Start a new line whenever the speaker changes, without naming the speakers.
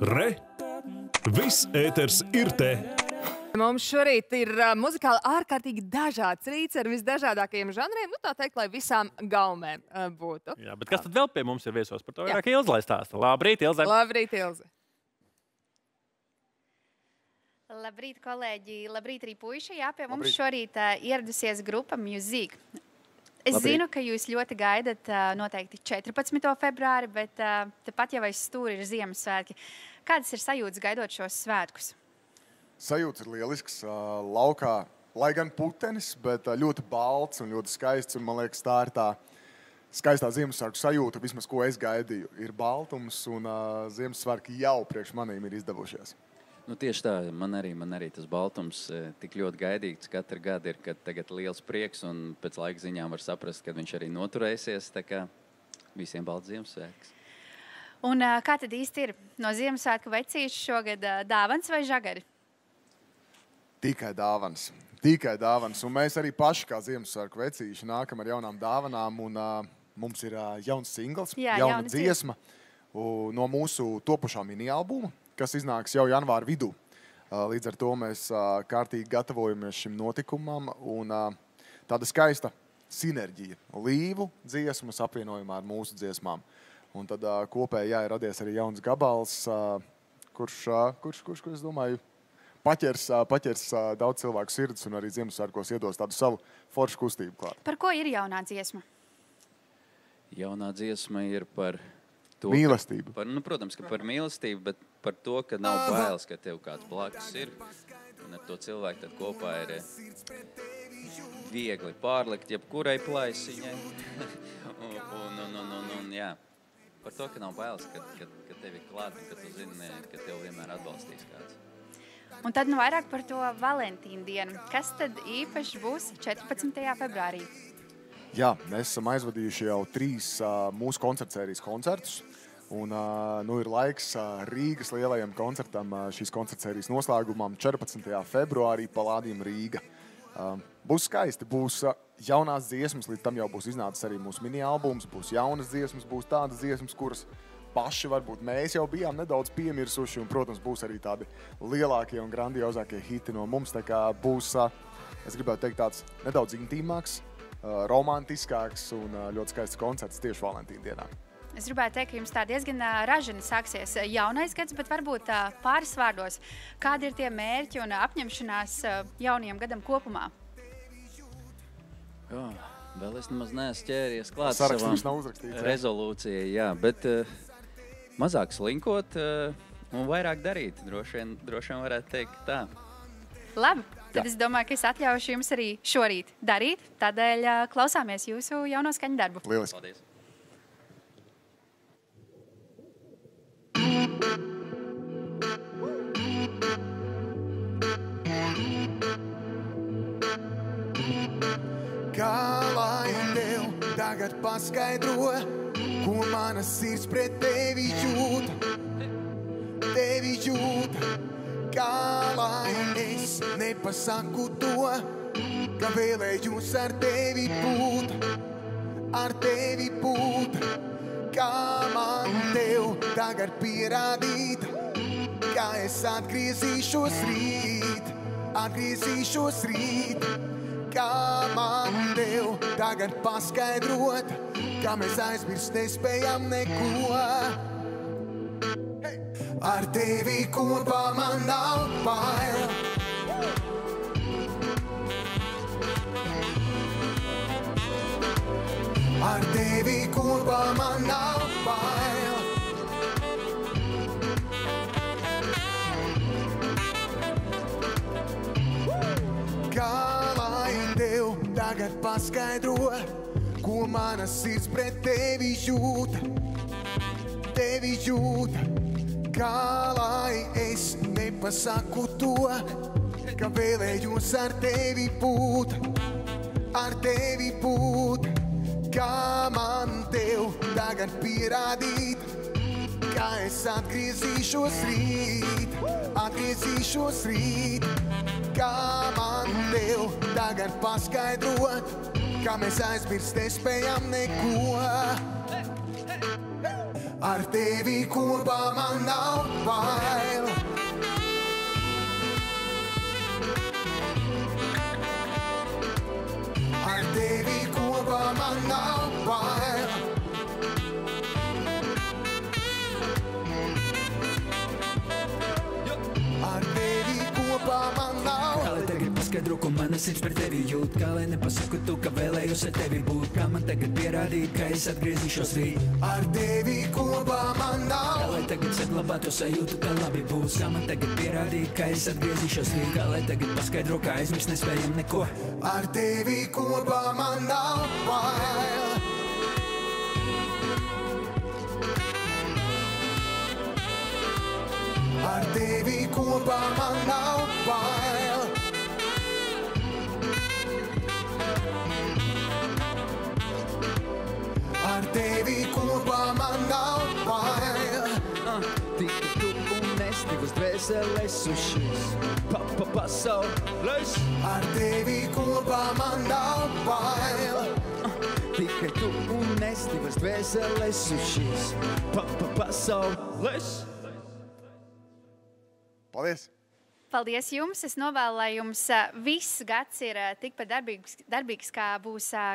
Re! Viss ēters ir te!
Mums šorīt ir uh, muzikāli ārkārtīgi dažāds rīts ar visdažādākajiem žanriem. Nu, tā teikt, lai visām gaumēm uh, būtu.
Jā, bet kas tad vēl pie mums ir viesos? Par to vairāk Ilza lai stāsta. Labrīt, Ilze!
Labrīt, Ilze!
Labrīt, kolēģi! Labrīt, arī puiši! Jā, pie mums
Labrīt.
šorīt uh, ieradusies grupa Music. Es
Labrīt.
zinu, ka jūs ļoti gaidat noteikti 14. februāri, bet tepat jau aiz stūra ir Ziemassvētki. Kādas ir sajūtas gaidot šos svētkus?
Sajūta ir lielisks. Laukā, lai gan putenis, bet ļoti balts un ļoti skaists. Un, man liekas, tā ir tā skaistā Ziemassvētku sajūta, vismaz ko es gaidīju. Ir baltums un uh, Ziemassvētki jau priekš manīm ir izdevušies.
Nu, tieši tā, man arī, man arī tas baltums tik ļoti gaidīts. Katru gadu ir kad tagad liels prieks, un pēc laika ziņām var saprast, ka viņš arī noturēsies. Tā kā visiem balts Ziemassvētks.
Un uh, kā tad īsti ir no Ziemassvētku vecīša šogad uh, dāvans vai žagari?
Tikai dāvāns. Tikai dāvāns. Un mēs arī paši, kā Ziemassvētku vecīši, nākam ar jaunām dāvanām. Un, uh, mums ir uh, jauns singls,
Jā,
jauna
jauna
dziesma u, no mūsu topošā mini-albuma, kas iznāks jau janvāra vidū. Uh, līdz ar to mēs uh, kārtīgi gatavojamies šim notikumam. Un, uh, tāda skaista sinerģija, līvu dziesmas apvienojumā ar mūsu dziesmām. Un tad uh, kopēji jā, ir radies arī jauns gabals, uh, kurš, uh, kurš, kurš, kurš, es domāju, paķers, ā, paķers ā, daudz cilvēku sirdis un arī Ziemassvētkos iedos tādu savu foršu kustību klāt.
Par ko ir jaunā dziesma?
Jaunā dziesma ir par to,
Mīlestību.
Ka, par, nu, protams, ka par mīlestību, bet par to, ka nav bailes, ka tev kāds blakus ir. Un ar to cilvēku tad kopā ir viegli pārlikt jebkurai plaisiņai. un, un, un, un, un, un, jā. Par to, ka nav bailes, ka, ka, ka tev ir klāt un ka tu zini, ka tev vienmēr atbalstīs kāds.
Un tad nu vairāk par to Valentīnu dienu. Kas tad īpaši būs 14. februārī?
Jā, mēs esam aizvadījuši jau trīs ā, mūsu koncerta sērijas koncertus. Un, ā, nu, ir laiks ā, Rīgas lielajam koncertam, ā, šīs koncerta sērijas noslēgumam 14. februārī Palādījuma Rīga. Ā, Būs skaisti, būs ā, jaunās dziesmas, līdz tam jau būs iznācis arī mūsu mini-albums, būs jaunas dziesmas, būs tādas dziesmas, kuras paši varbūt mēs jau bijām nedaudz piemirsuši. Un, protams, būs arī tādi lielākie un grandiozākie hiti no mums. Tā kā būs, es gribētu teikt, tāds nedaudz intīmāks, romantiskāks un ļoti skaists koncerts tieši Valentīna dienā.
Es gribētu teikt, ka jums tā diezgan ražani sāksies jaunais gads, bet varbūt pāris vārdos, kādi ir tie mērķi un apņemšanās jaunajam gadam kopumā?
Jā, vēl es nemaz neesmu ķēries klāt
Saraksts
savam
jums nav uzrakstīts, jā?
rezolūcijai, jā, bet uh, mazāk slinkot uh, un vairāk darīt. Droši vien, droši vien varētu teikt tā.
Labi, tad
Jā.
es domāju, ka es atļaušu jums arī šorīt darīt. Tādēļ ā, klausāmies jūsu jauno skaņu darbu.
Lieliski!
Paldies!
Tagad paskaidro, ko mana sirds pret tevi jūt? Tevi jūt, kā lai es nepasaku to, ka vēlējos ar tevi būt, ar tevi būt. Kā man tev tagad pierādīt, kā es atgriezīšos rīt, atgriezīšos rīt. Kā man tev tagad paskaidrot, ka mēs aizmirst nespējam neko? Ar tevi kopā man nav bail. Ar tevi kopā man nav bail. Tagad paskaidro, ko mana sirds pret tevi jūt? Tevi jūt, kā lai es nepasaku to, ka vēlējos ar tevi būt, ar tevi būt. Kā man tev tagad pierādīt, kā es atgriezīšos rīt, atgriezīšos rīt. Kā man tev tagad paskaidrot, ka mēs aizmirst nespējam neko. Ar tevi kopā man nav bail.
Lai tagad paskaidro, ko mana sirds par tevi jūt? Kā lai nepasaku tu, ka vēlējos ar tevi būt? Kā man tagad pierādīt, ka es atgriezīšos rīt?
Ar tevi kopā man
Kā
nav
lai tagad saglabātu sajūtu, ka labi būs? Kā man tagad pierādīt, ka es atgriezīšos rīt? Kā lai tagad paskaidro, ka aizmirst nespējam neko?
Ar tevi kopā man nav bail. Ar tevi kopā man
Tikai tu un es, divas dvēseles uz šīs pa, pa, pasaules.
Ar tevi kopā man nav bail.
Tikai tu un es, divas dvēseles uz šīs pa, pa, pasaules.
Paldies!
Paldies jums! Es novēlu, lai jums ā, viss gads ir ā, tikpat darbīgs, darbīgs kā būs ā,